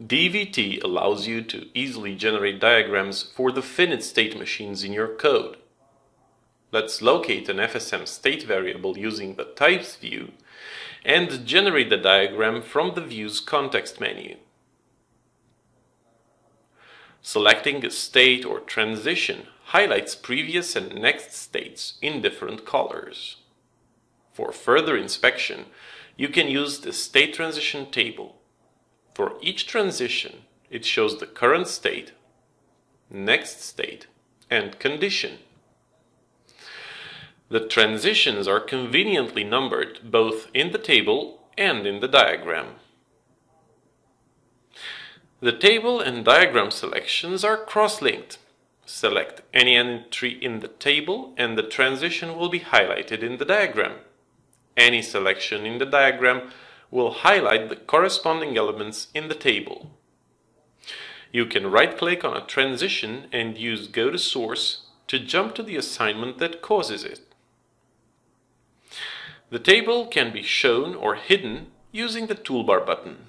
DVT allows you to easily generate diagrams for the finite state machines in your code. Let's locate an FSM state variable using the types view and generate the diagram from the view's context menu. Selecting a state or transition highlights previous and next states in different colors. For further inspection, you can use the state transition table for each transition, it shows the current state, next state, and condition. The transitions are conveniently numbered both in the table and in the diagram. The table and diagram selections are cross-linked. Select any entry in the table and the transition will be highlighted in the diagram. Any selection in the diagram will highlight the corresponding elements in the table. You can right-click on a transition and use Go to Source to jump to the assignment that causes it. The table can be shown or hidden using the toolbar button.